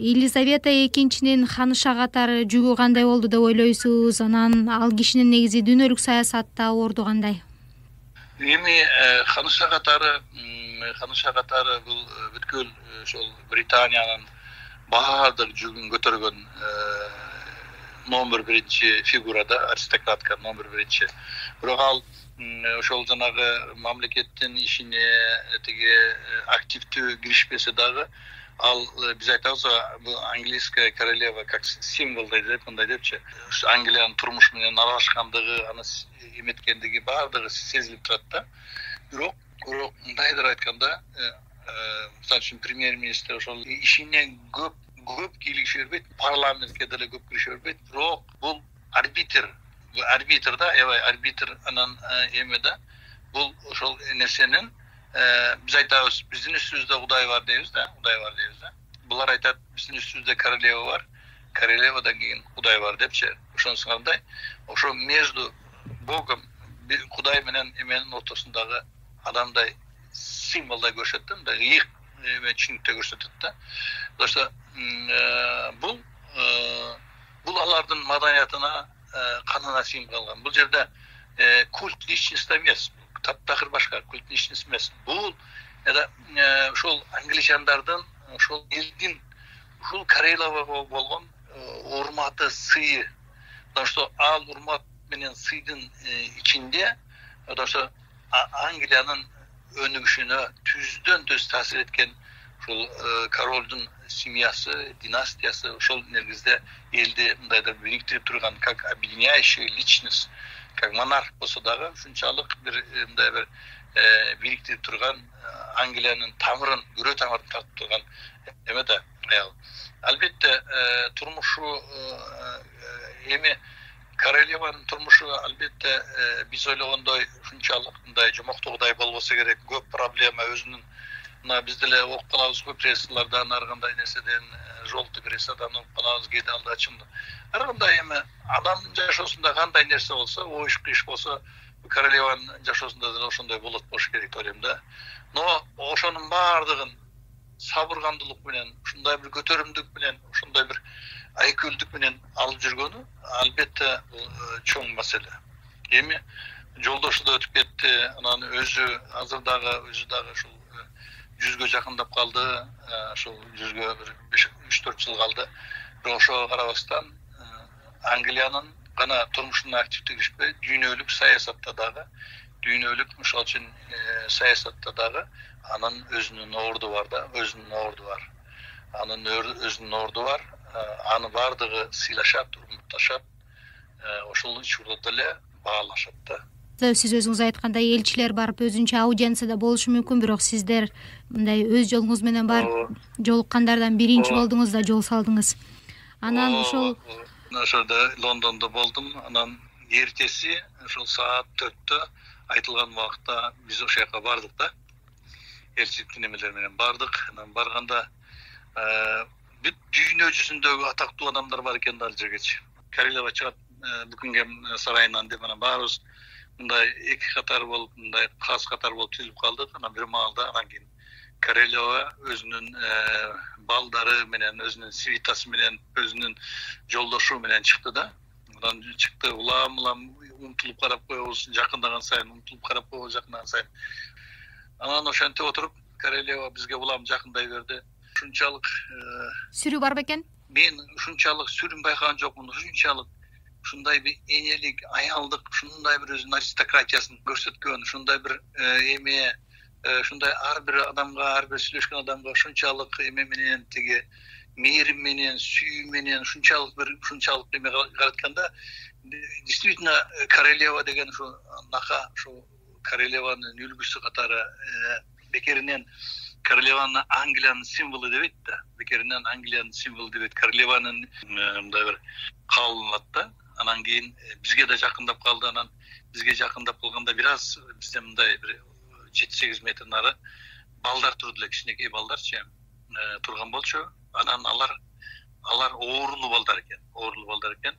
елизавета экинчинин ханыша катары жүгү кандай болду деп ойлойсуз? Анан ал кишинин негизи дүйнөлүк саясатта орду кандай? Эми э, ханыша катары ханыша катары бул э, бүткүл э, ошол британиянын баардык жүгүн көтөргөн номер биринчи фигура да аристократка номер биринчи. Бирок ал ошол жанагы мамлекеттин ишине тиги активдүү киришпесе дагы ал биз айтабыз бул английская королева как символ деп мындай депчи англиянын турмуш менен аралашкандыгы аны эметкендиги баардыгы сезилип турат да бирок бирок мындайдыр айтканда мисалы үчүн премьер министр ошол ишине көп көп кийлигише бербейт парламентке деле көп кирише бербейт бирок бул арбитр арбитр да аябай арбитр анан эме да бул ошол нерсенин биз айтабыз биздин үстүбүздө кудай бар дейбиз да кудай бар дейбиз да булар айтат биздин үстүбүздө королева бар королевадан кийин кудай бар депчи ошонусу кандай ошо между богом кудай менен эменин ортосундагы адамдай символдой көрсөтөт да мындай ыйык түшүнүктө көрсөтөт да потому что бул бул алардын маданиятына канына сиңип калган бул жерде культ личность эмес таптакыр башка личность эмес бул ушул англичандардын ошол элдин ушул королевага болгон урматы сыйы потому что ал урмат менен сыйдын ичинде потому что англиянын өнүгүшүнө түздөн түз таасир эткен ушул королдун семьясы династиясы ошол негизде элди мындайдыр бириктирип турган как объединяющая личность как монарх болсо дагы ушунчалык бир мындай бир бириктирип турган англиянын тамырын күрө тамырын тартып турган эме да аял албетте турмушу эми королеванын турмушу албетте биз ойлогондой ушунчалык мындай жомоктугудай болбосо керек көп проблема өзүнүн мына биз деле угуп калабыз го прессалардан ар кандай нерседен желтый прессадан угуп калабыз кээде ал да кандай эми адамдын жашоосунда кандай нерсе болсо оиш кыйыш болсо королеванын жашоосунда деле ошондой болот болуш керек деп ойлойм да но ошонун баардыгын сабыркандуулук менен ушундай бир көтөрүмдүүлүк менен ошондой бир айкөлдүк менен алып жүргөнү албетте бул чоң маселе эми жолдошу да өтүп кетти анан өзү азыр дагы өзү дагы ушул жүзгө жакындап калды ушул жүзгө бир үч төрт жыл калды бирок ошого карабастан англиянын гана турмушуна активдүү киришпей дүйнөлүк саясатта дагы дүйнөлүк мисалы үчүн саясатта дагы анын өзүнүн орду бар да өзүнүн орду бар анын өзүнүн орду бар аны баардыгы сыйлашат урматташат ошол учурда деле баалашат да сиз өзүңүз айткандай элчилер барып өзүнчө аудиенцияда болушу мүмкүн бирок сиздер мындай өз жолуңуз менен барып жолуккандардан биринчи болдуңуз да жол салдыңыз анан ошол ошол жерде лондондо болдум анан эртеси ошол саат төрттө айтылган убакытта биз ошол жака бардык да элчиликтин эмелери менен бардык анан барганда бүт дүйнө жүзүндөгү атактуу адамдар бар экен да ал жергечи королева чыгат букингем сарайынан деп анан баарыбыз мындай эки катар болуп мындай каз катар болуп тизилип калдык анан бир маалда анан кийин королева өзүнүн э, балдары менен өзүнүн свитасы менен өзүнүн жолдошу менен чыкты да анан чыкты улам улам умтулуп карап коебуз жакындаган сайын умтулуп карап коебуз жакындаган сайын анан ошентип отуруп королева бизге улам жакындай берди ушунчалык сүрүү бар бекен мен ушунчалык сүрүүн байкаган жокмун ушунчалык ушундай бир энелик аялдык ушундай бир өзүнүн аристократиясын көрсөткөн ушундай бир эме ушундай ар бир адамга ар бир сүйлөшкөн адамга ушунчалык эме менен тиги мээрим менен сүйүү менен ушунчалык бир ушунчалык эме каратканда действительно королева деген ушу анака ушул королеванын үлгүсү катары бекеринен королеваны англиянын символу дебейт да бекеринен англиянын символу дебейт королеванын мындай бир кабыл да анан кийин бизге да жакындап калды анан бизге жакындап калганда бир аз бизден мындай бир жети сегиз метр нары. Балдар турду эле кичинекей балдарчы турган болчу анан алар алар оорулуу балдар экен оорулуу балдар экен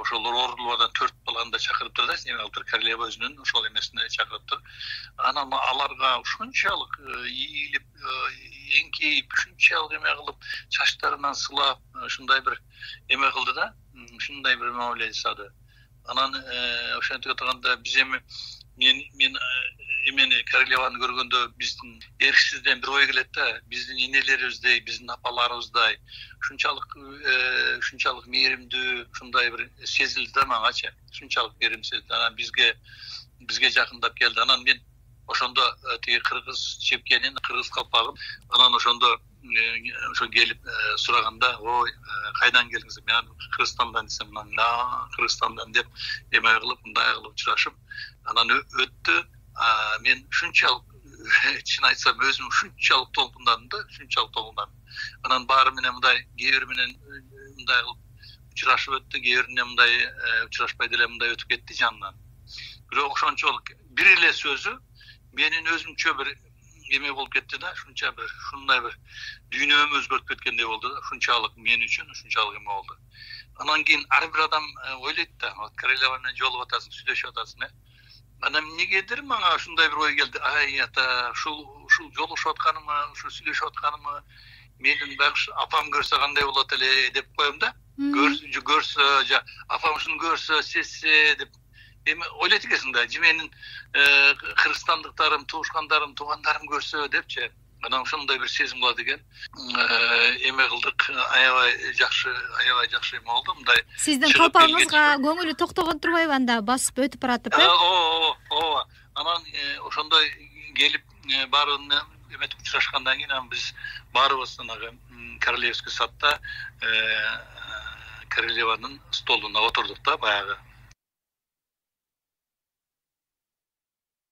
ошолор оорулубадан төрт баланы да чакырыптыр да эме кылыптыр королева өзүнүн ошол эмесине чакырыптыр анан аларга ушунчалык ийилип эңкейип ушунчалык эме кылып чачтарынан сылап ушундай бир эме кылды да ушундай бир мамиле жасады. Анан ошентип отурганда биз эми мен мен эмени королеваны көргөндө биздин эрксизден бир ой келет да биздин энелерибиздей биздин апаларыбыздай ушунчалык ушунчалык мээримдүү ушундай бир сезилди да мангачы ушунчалык мээрим сезилди анан бизге бизге жакындап келди анан мен ошондо тиги кыргыз чепкенин кыргыз калпагын анан ошондо ошо келип сураганда ой кайдан келдиңиз мен кыргызстандан десем анан кыргызстандан деп эме кылып мындай кылып учурашып анан өттү мен ушунчалык чын айтсам өзүм ушунчалык толкундадым да ушунчалык толкундадым анан баары менен мындай кээ бири менен мындай кылып учурашып өттү кээ бирине мындай э, учурашпай деле мындай өтүп кетти жанынан. Бирок ошончолук бир эле сөзү менин өзүмчө бир эме болуп кетти да ушунча бир ушундай бир дүйнөмү өзгөртүп кеткендей болду да ушунчалык мен үчүн ушунчалык эме болду. Анан кийин ар бир адам э, ойлойт да вот королева менен жолугуп атасың сүйлөшүп атасың э анан эмнегедир мага ушундай бир ой келди ай ата ушул ушул жолугушуп атканымы ушул сүйлөшүп атканымы менин баягы апам көрсө кандай болот эле деп коем да. Көрсө же апам ушуну көрсө сезсе деп. Эми ойлойт экенсиң да же менин э, кыргызстандыктарым туушкандарым туугандарым көрсө депчи анан ошондой бир сезим болот экен эме кылдык аябай жакшы аябай жакшы эме болду мындай сиздин калпагыңызга көңүлү токтогон турбайбы анда басып өтүп баратып э ооба ооба анан ошондой келип баарыбыз эметип учурашкандан кийин анан биз баарыбыз анагы королевский садта королеванын столуна отурдук да баягы.